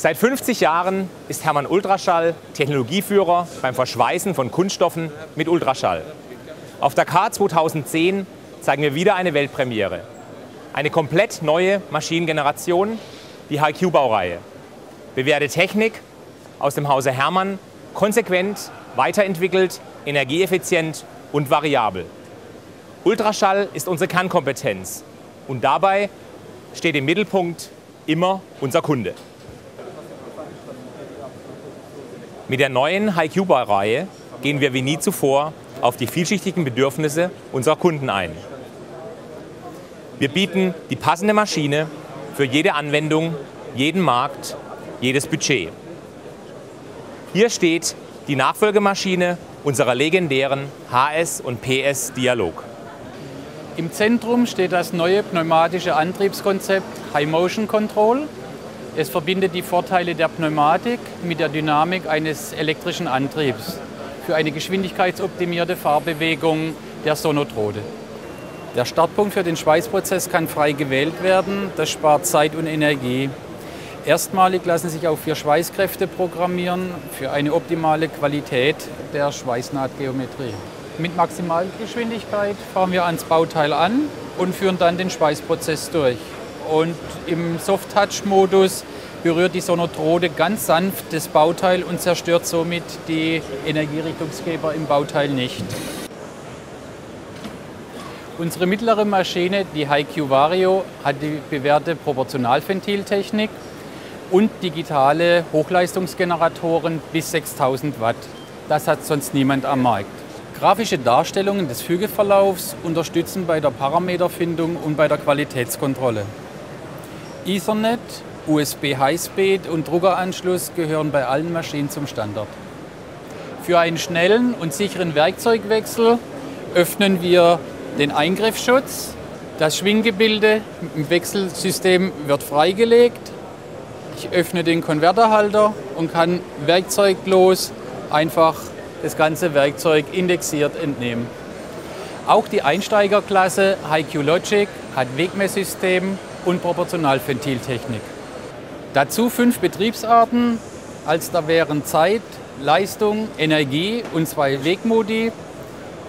Seit 50 Jahren ist Hermann Ultraschall Technologieführer beim Verschweißen von Kunststoffen mit Ultraschall. Auf Dakar 2010 zeigen wir wieder eine Weltpremiere. Eine komplett neue Maschinengeneration, die HiQ-Baureihe. Bewährte Technik aus dem Hause Hermann, konsequent, weiterentwickelt, energieeffizient und variabel. Ultraschall ist unsere Kernkompetenz und dabei steht im Mittelpunkt immer unser Kunde. Mit der neuen HiQ-Reihe gehen wir wie nie zuvor auf die vielschichtigen Bedürfnisse unserer Kunden ein. Wir bieten die passende Maschine für jede Anwendung, jeden Markt, jedes Budget. Hier steht die Nachfolgemaschine unserer legendären HS- und PS-Dialog. Im Zentrum steht das neue pneumatische Antriebskonzept High Motion Control. Es verbindet die Vorteile der Pneumatik mit der Dynamik eines elektrischen Antriebs für eine geschwindigkeitsoptimierte Fahrbewegung der Sonotrode. Der Startpunkt für den Schweißprozess kann frei gewählt werden. Das spart Zeit und Energie. Erstmalig lassen sich auch vier Schweißkräfte programmieren für eine optimale Qualität der Schweißnahtgeometrie. Mit Maximalgeschwindigkeit fahren wir ans Bauteil an und führen dann den Schweißprozess durch. Und im Soft-Touch-Modus berührt die Sonotrode ganz sanft das Bauteil und zerstört somit die Energierichtungsgeber im Bauteil nicht. Unsere mittlere Maschine, die HiQ Vario, hat die bewährte Proportionalventiltechnik und digitale Hochleistungsgeneratoren bis 6000 Watt. Das hat sonst niemand am Markt. Grafische Darstellungen des Fügeverlaufs unterstützen bei der Parameterfindung und bei der Qualitätskontrolle. Ethernet, USB Highspeed und Druckeranschluss gehören bei allen Maschinen zum Standard. Für einen schnellen und sicheren Werkzeugwechsel öffnen wir den Eingriffsschutz. Das Schwinggebilde im Wechselsystem wird freigelegt. Ich öffne den Konverterhalter und kann werkzeuglos einfach das ganze Werkzeug indexiert entnehmen. Auch die Einsteigerklasse HiQ Logic hat Wegmesssystem und Proportionalventiltechnik. Dazu fünf Betriebsarten, als da wären Zeit, Leistung, Energie und zwei Wegmodi.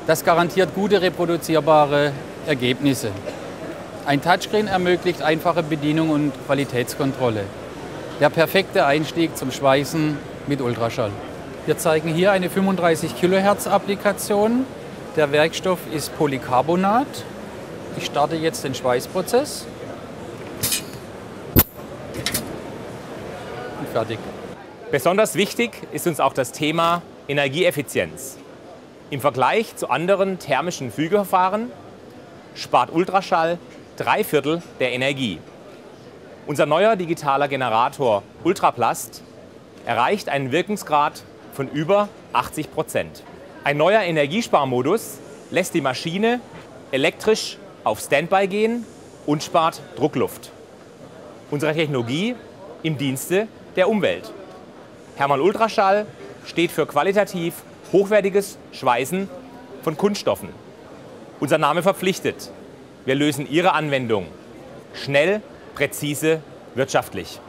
Das garantiert gute reproduzierbare Ergebnisse. Ein Touchscreen ermöglicht einfache Bedienung und Qualitätskontrolle. Der perfekte Einstieg zum Schweißen mit Ultraschall. Wir zeigen hier eine 35 Kilohertz Applikation. Der Werkstoff ist Polycarbonat. Ich starte jetzt den Schweißprozess. Fertig. Besonders wichtig ist uns auch das Thema Energieeffizienz. Im Vergleich zu anderen thermischen Fügeverfahren spart Ultraschall drei Viertel der Energie. Unser neuer digitaler Generator Ultraplast erreicht einen Wirkungsgrad von über 80 Prozent. Ein neuer Energiesparmodus lässt die Maschine elektrisch auf Standby gehen und spart Druckluft. Unsere Technologie im Dienste der Umwelt. Hermann Ultraschall steht für qualitativ hochwertiges Schweißen von Kunststoffen. Unser Name verpflichtet. Wir lösen Ihre Anwendung schnell, präzise, wirtschaftlich.